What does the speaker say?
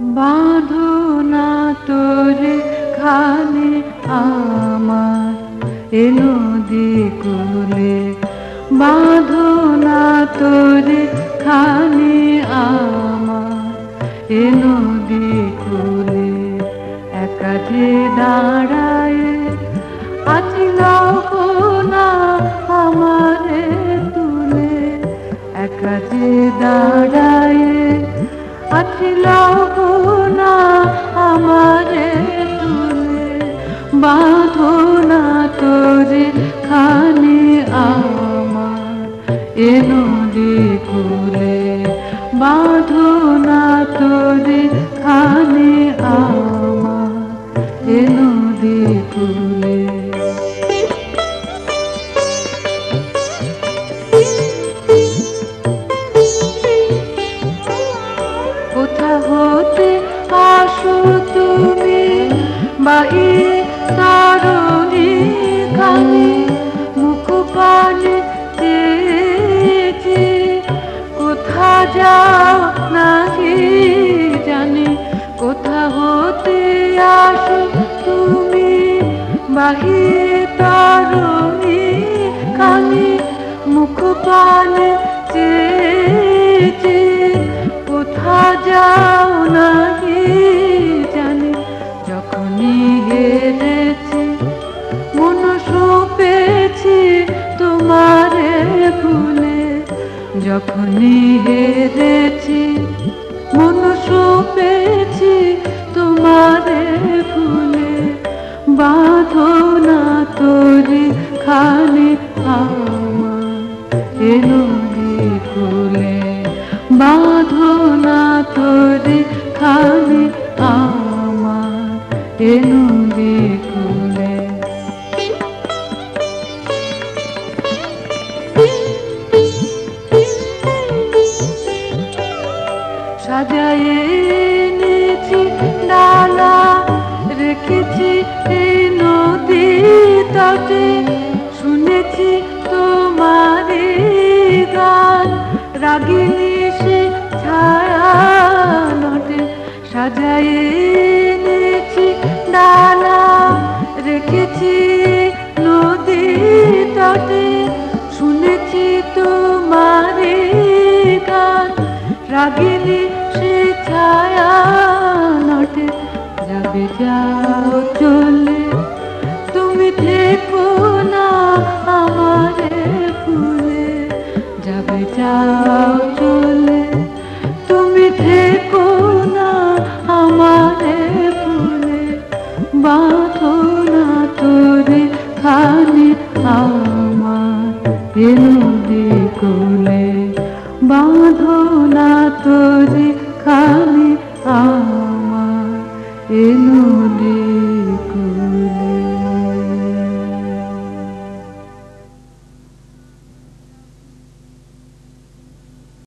বাঁধো না তোরে খানে আমার। এ নদী কুলে বাঁধো না তোরে খানে আমার। এ নদী কুলে একাজে দাঁড়ায় না তোরে খানে আমার। এ নদী কুলে বাঁধো না তোরে খানে আমার। এ নদী কুলে কোথা হতে যাও নাকি জানি কোথা হতে আসো তুমি? বাহিরে তারণী কানে মুখ পানে চেয়েছি। কোথা যাও নাকি জানি যখনই হেরেছি। মন সপেছি তোমারে ভুলে যখনই হেরেছি মন সপেছি তোমারে ভুলে বাঁধো না তোরে খানে আমার ফুলে। বাঁধো না তোরে খানে আমার এ সাজায় এনেছি ডালা রেখেছি এই নদী তটে। শুনেছি তোমার গান, রাগিনী সে ছায়া নটে। সাজায় এনেছি ডালা রেখেছি নদী তটে। শুনেছি তোমার গান, রাগিনী যাবে যাও চলে। তুমি থেকো না আমারে ভুলে। যাবে যাও চলে। তুমি থেকো না আমারে ভুলে। বাঁধো না তোরে খানে আমার এ নদী কোলে। বাঁধো না তোরে খানে আমার এ নদী